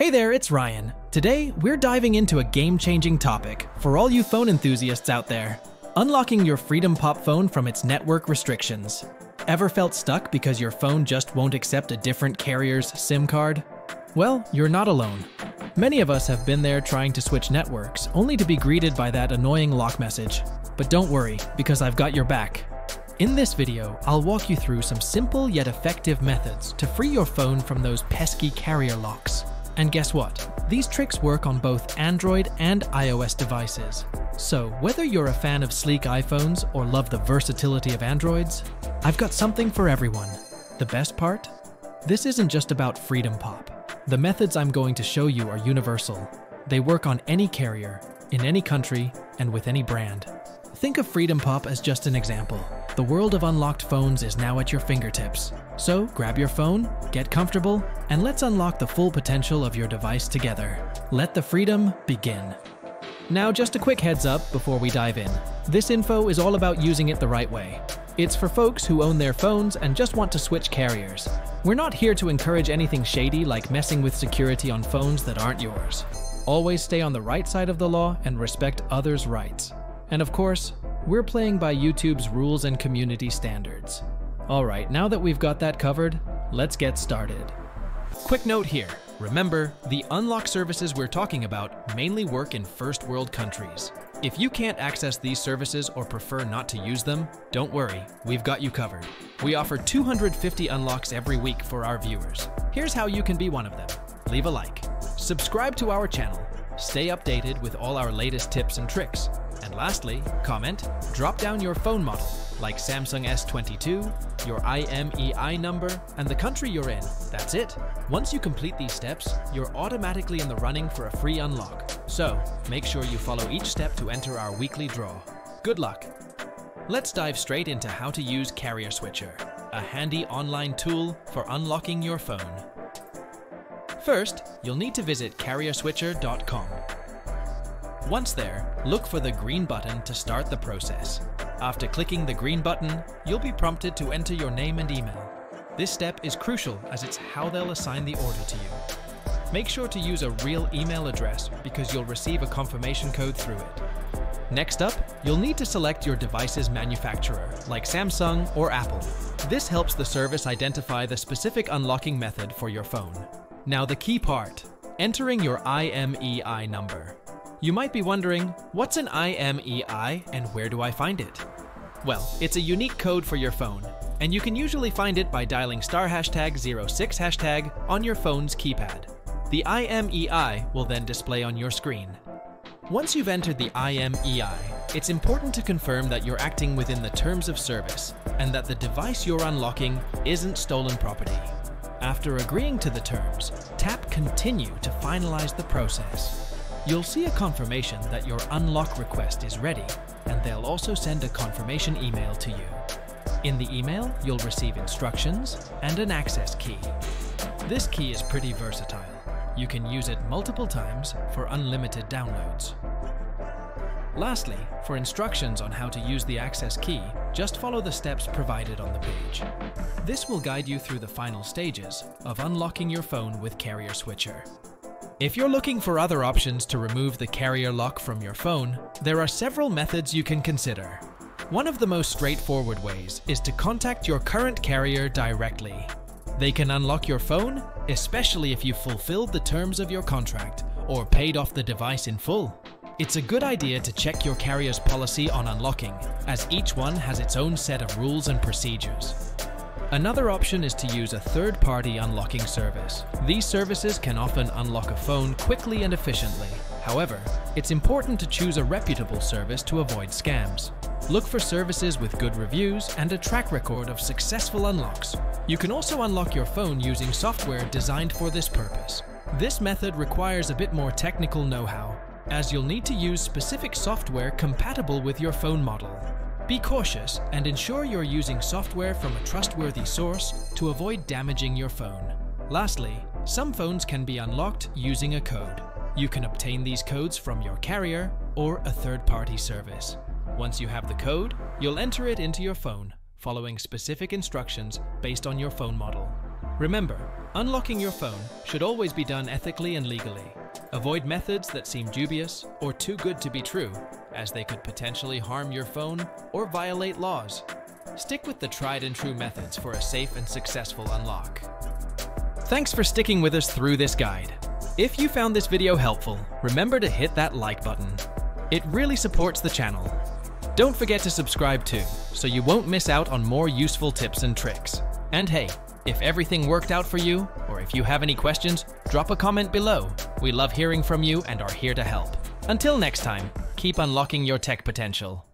Hey there, it's Ryan. Today, we're diving into a game changing topic for all you phone enthusiasts out there unlocking your FreedomPop phone from its network restrictions. Ever felt stuck because your phone just won't accept a different carrier's SIM card? Well, you're not alone. Many of us have been there trying to switch networks, only to be greeted by that annoying lock message. But don't worry, because I've got your back. In this video, I'll walk you through some simple yet effective methods to free your phone from those pesky carrier locks. And guess what? These tricks work on both Android and iOS devices. So, whether you're a fan of sleek iPhones or love the versatility of Androids, I've got something for everyone. The best part? This isn't just about FreedomPop. The methods I'm going to show you are universal. They work on any carrier, in any country, and with any brand. Think of FreedomPop as just an example. The world of unlocked phones is now at your fingertips. So grab your phone, get comfortable, and let's unlock the full potential of your device together. Let the freedom begin. Now, just a quick heads up before we dive in. This info is all about using it the right way. It's for folks who own their phones and just want to switch carriers. We're not here to encourage anything shady like messing with security on phones that aren't yours. Always stay on the right side of the law and respect others' rights. And of course, we're playing by YouTube's rules and community standards. Alright, now that we've got that covered, let's get started. Quick note here. Remember, the unlock services we're talking about mainly work in first world countries. If you can't access these services or prefer not to use them, don't worry, we've got you covered. We offer 250 unlocks every week for our viewers. Here's how you can be one of them. Leave a like, subscribe to our channel, stay updated with all our latest tips and tricks, and lastly, comment, drop down your phone model, like Samsung S22, your IMEI number, and the country you're in. That's it. Once you complete these steps, you're automatically in the running for a free unlock. So, make sure you follow each step to enter our weekly draw. Good luck! Let's dive straight into how to use Carrier Switcher, a handy online tool for unlocking your phone. First, you'll need to visit carrierswitcher.com. Once there, look for the green button to start the process. After clicking the green button, you'll be prompted to enter your name and email. This step is crucial as it's how they'll assign the order to you. Make sure to use a real email address because you'll receive a confirmation code through it. Next up, you'll need to select your device's manufacturer, like Samsung or Apple. This helps the service identify the specific unlocking method for your phone. Now the key part, entering your IMEI number. You might be wondering, what's an IMEI and where do I find it? Well, it's a unique code for your phone, and you can usually find it by dialing star hashtag 06 hashtag on your phone's keypad. The IMEI will then display on your screen. Once you've entered the IMEI, it's important to confirm that you're acting within the terms of service and that the device you're unlocking isn't stolen property. After agreeing to the terms, tap Continue to finalize the process. You'll see a confirmation that your unlock request is ready, and they'll also send a confirmation email to you. In the email, you'll receive instructions and an access key. This key is pretty versatile. You can use it multiple times for unlimited downloads. Lastly, for instructions on how to use the access key, just follow the steps provided on the page. This will guide you through the final stages of unlocking your phone with Carrier Switcher. If you're looking for other options to remove the carrier lock from your phone, there are several methods you can consider. One of the most straightforward ways is to contact your current carrier directly. They can unlock your phone, especially if you've fulfilled the terms of your contract or paid off the device in full. It's a good idea to check your carrier's policy on unlocking, as each one has its own set of rules and procedures. Another option is to use a third-party unlocking service. These services can often unlock a phone quickly and efficiently. However, it's important to choose a reputable service to avoid scams. Look for services with good reviews and a track record of successful unlocks. You can also unlock your phone using software designed for this purpose. This method requires a bit more technical know-how, as you'll need to use specific software compatible with your phone model. Be cautious and ensure you're using software from a trustworthy source to avoid damaging your phone. Lastly, some phones can be unlocked using a code. You can obtain these codes from your carrier or a third-party service. Once you have the code, you'll enter it into your phone, following specific instructions based on your phone model. Remember, Unlocking your phone should always be done ethically and legally. Avoid methods that seem dubious or too good to be true, as they could potentially harm your phone or violate laws. Stick with the tried and true methods for a safe and successful unlock. Thanks for sticking with us through this guide. If you found this video helpful, remember to hit that like button. It really supports the channel. Don't forget to subscribe too, so you won't miss out on more useful tips and tricks. And hey, if everything worked out for you, or if you have any questions, drop a comment below. We love hearing from you and are here to help. Until next time, keep unlocking your tech potential.